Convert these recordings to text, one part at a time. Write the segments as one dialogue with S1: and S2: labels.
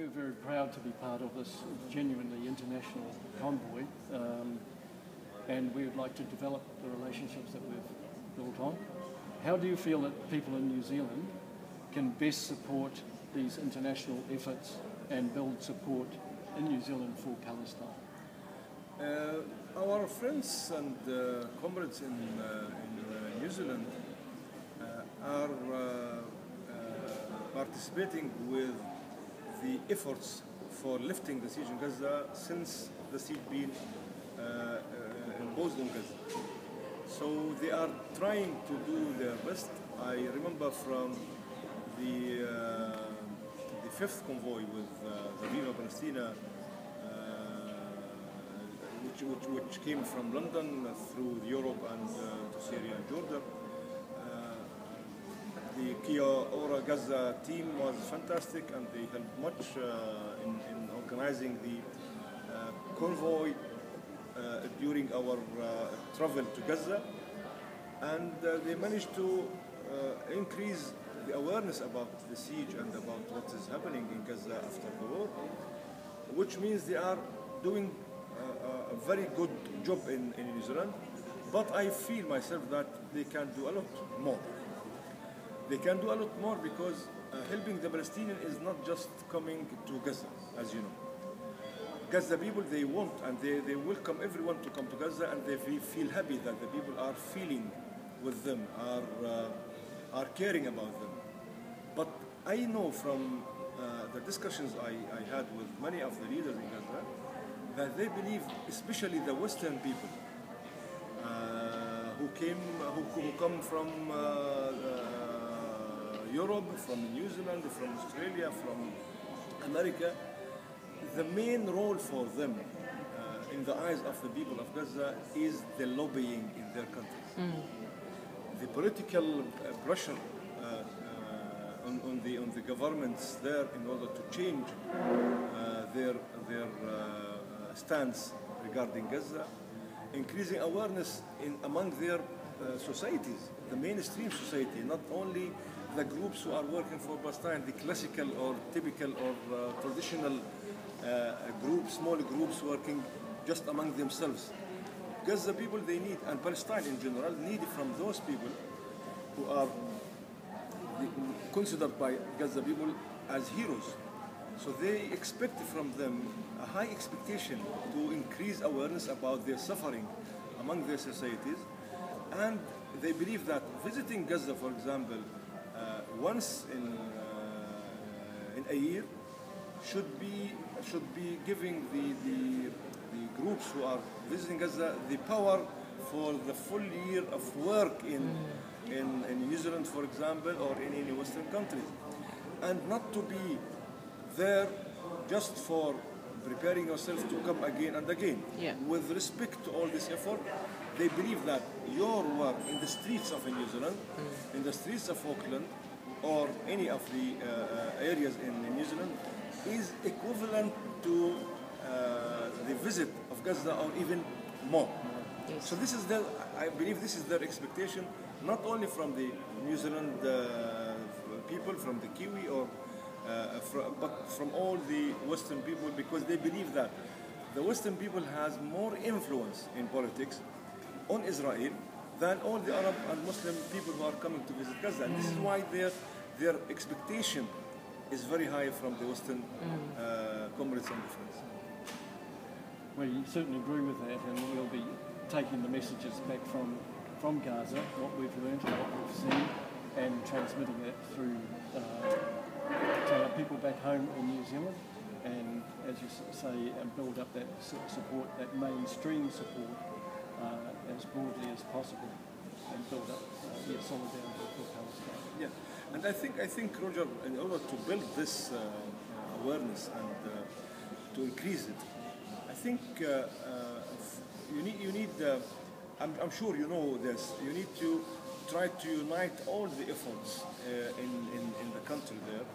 S1: we're very proud to be part of this genuinely international convoy, um, and we would like to develop the relationships that we've built on. How do you feel that people in New Zealand can best support these international efforts and build support in New Zealand for Palestine?
S2: Uh, our friends and uh, comrades in, uh, in uh, New Zealand uh, are uh, participating with the efforts for lifting the siege in Gaza since the siege being uh, uh, imposed on Gaza. So they are trying to do their best. I remember from the, uh, the fifth convoy with uh, the Viva Palestina, uh, which, which, which came from London through Europe and uh, to Syria and Jordan. The Kia Ora Gaza team was fantastic and they helped much uh, in, in organizing the uh, convoy uh, during our uh, travel to Gaza, and uh, they managed to uh, increase the awareness about the siege and about what is happening in Gaza after the war, which means they are doing uh, a very good job in, in New Zealand. But I feel myself that they can do a lot more. They can do a lot more because uh, helping the Palestinian is not just coming to Gaza, as you know. Gaza people, they want and they, they welcome everyone to come to Gaza and they feel happy that the people are feeling with them, are, uh, are caring about them. But I know from uh, the discussions I, I had with many of the leaders in Gaza that they believe, especially the Western people, uh, who came, who, who come from uh, Europe, from New Zealand, from Australia, from America, the main role for them uh, in the eyes of the people of Gaza is the lobbying in their countries. The political uh, pressure uh, uh, on, on, the, on the governments there in order to change uh, their, their uh, stance regarding Gaza, increasing awareness in, among their uh, societies, the mainstream society, not only the groups who are working for Palestine, the classical or typical or uh, traditional uh, groups, small groups working just among themselves. Gaza people they need, and Palestine in general, need from those people who are considered by Gaza people as heroes. So they expect from them a high expectation to increase awareness about their suffering among their societies. And they believe that visiting Gaza, for example, uh, once in, uh, in a year should be, should be giving the, the, the groups who are visiting Gaza the power for the full year of work in, in, in New Zealand, for example, or in any Western countries. And not to be there just for preparing yourself to come again and again.
S3: Yeah.
S2: With respect to all this effort, they believe that your work in the streets of New Zealand, in the streets of Auckland, or any of the uh, uh, areas in, New Zealand, is equivalent to uh, the visit of Gaza or even more.
S3: Yes.
S2: So this is their, I believe this is their expectation, not only from the New Zealand uh, people, from the Kiwi, or uh, but from all the Western people, because they believe that the Western people has more influence in politics on Israel than all the Arab and Muslim people who are coming to visit Gaza. And this is why their their expectation is very high from the Western uh, comrades and friends.
S1: We certainly agree with that, and we'll be taking the messages back from, from Gaza, what we've learned and what we've seen, and transmitting that through uh, to our people back home in New Zealand, and as you say, build up that support, that mainstream support, uh, as broadly as possible, and build up uh, yeah, solidarity for Palestine.
S2: Yeah, and I think I think Roger, in order to build this uh, awareness and uh, to increase it, I think uh, uh, you need you need. I'm, I'm sure you know this. You need to try to unite all the efforts uh, in, in in the country there.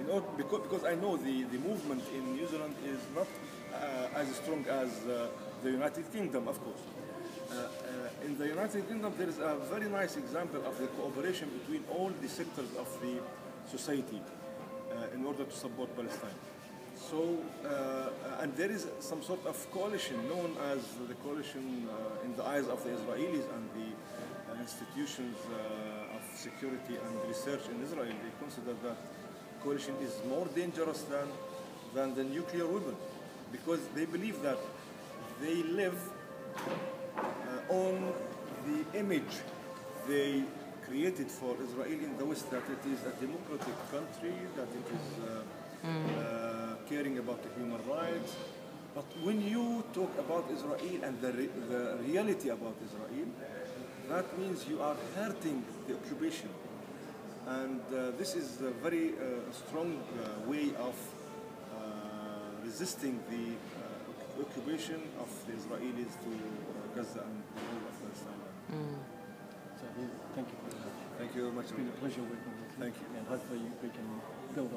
S2: In order, because, because I know the, the movement in New Zealand is not uh, as strong as uh, the United Kingdom, of course. In the United Kingdom, there is a very nice example of the cooperation between all the sectors of the society uh, in order to support Palestine. So, uh, and there is some sort of coalition known as the coalition uh, in the eyes of the Israelis and the uh, institutions uh, of security and research in Israel. They consider that coalition is more dangerous than, than the nuclear weapon because they believe that they live on the image they created for Israel in the West that it is a democratic country, that it is uh, uh, caring about the human rights. But when you talk about Israel and the, re- the reality about Israel, that means you are hurting the occupation. And uh, this is a very uh, strong uh, way of uh, resisting the uh, occupation of the Israelis to uh, Gaza and the whole Afghanistan.
S1: So yeah, thank you very much.
S2: Thank you very much.
S1: It's been a pleasure working with you.
S2: Thank you.
S1: And hopefully we can build